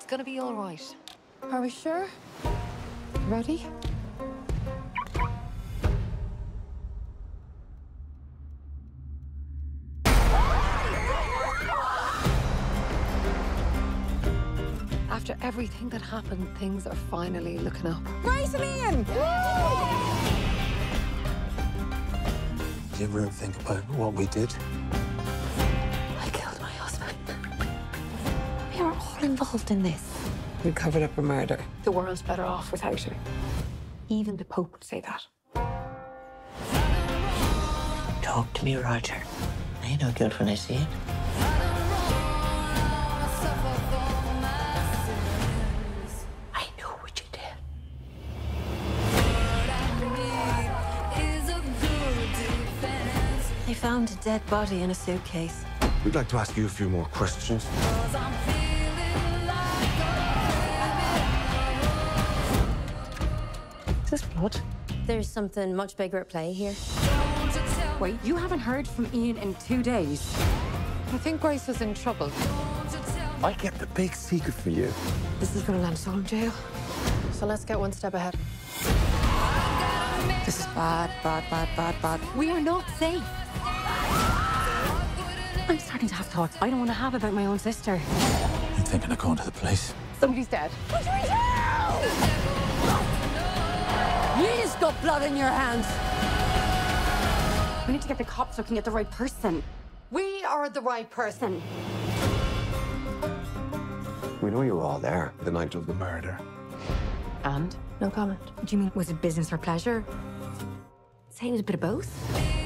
It's gonna be all right. Are we sure? Ready? After everything that happened, things are finally looking up. Grace and Ian! Did you ever think about what we did? All involved in this. We covered up a murder. The world's better off without her. Even the Pope would say that. Talk to me, Roger. I ain't no good when I see it. I know what you did. They found a dead body in a suitcase. We'd like to ask you a few more questions. Is this blood? There's something much bigger at play here. Wait, you haven't heard from Ian in two days. I think Grace was in trouble. I kept a big secret for you. This is gonna land us all in jail. So let's get one step ahead. This is bad, bad, bad, bad, bad. We are not safe. I'm starting to have thoughts I don't want to have about my own sister. I'm thinking of going to the police. Somebody's dead. You've got blood in your hands. We need to get the cops looking at the right person. We are the right person. We know you were all there the night of the murder. And? No comment. Do you mean, was it business or pleasure? Say it was a bit of both.